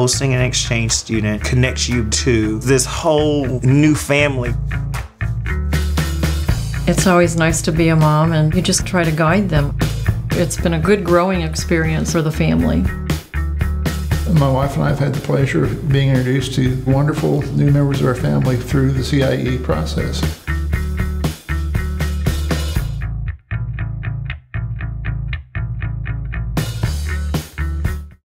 hosting an exchange student connects you to this whole new family. It's always nice to be a mom, and you just try to guide them. It's been a good growing experience for the family. My wife and I have had the pleasure of being introduced to wonderful new members of our family through the CIEE process.